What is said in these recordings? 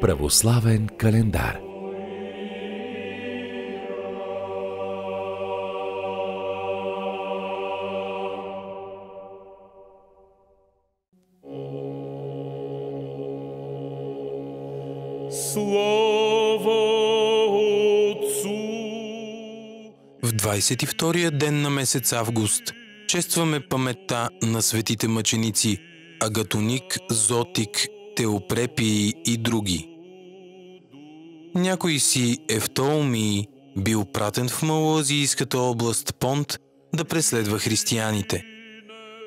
Православен календар. В 22-я ден на месец август честваме паметта на светите мъченици Агатоник, Зотик, Теопрепии и други. Някой си Ефтолмии бил пратен в Малазийската област Понт да преследва християните.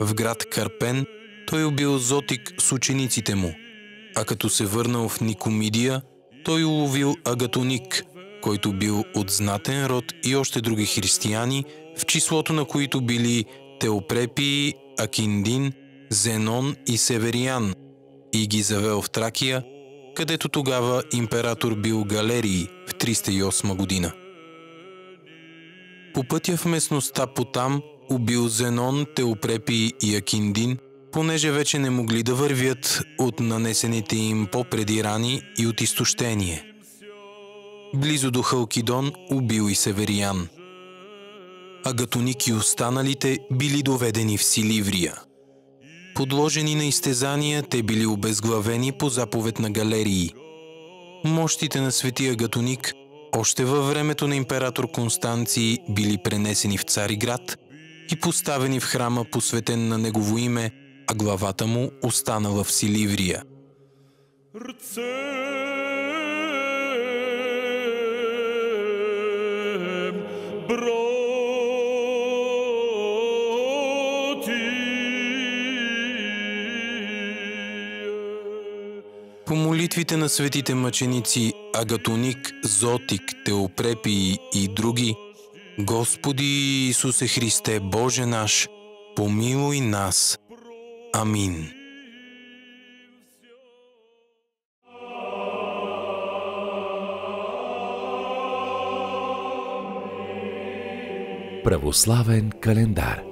В град Карпен той убил Зотик с учениците му, а като се върнал в Никомидия, той уловил Агатоник, който бил от знатен род и още други християни, в числото на които били Теопрепии, Акиндин, Зенон и Севериян, и ги завел в Тракия, където тогава император бил Галерии в 308 година. По пътя в местността Потам убил Зенон, Теопрепий и Акиндин, понеже вече не могли да вървят от нанесените им по-преди рани и от изтощение. Близо до Халкидон убил и Севериян. Агатоник и останалите били доведени в Силиврия. Подложени на изтезания, те били обезглавени по заповед на галерии. Мощите на светия Агатоник още във времето на император Констанций били пренесени в Цариград и поставени в храма, посветен на негово име, а главата му останала в Силиврия. Рцем По молитвите на светите мъченици Агатоник, Зотик, Теопрепии и други, Господи Исусе Христе, Боже наш, помилуй нас. Амин. Православен календар.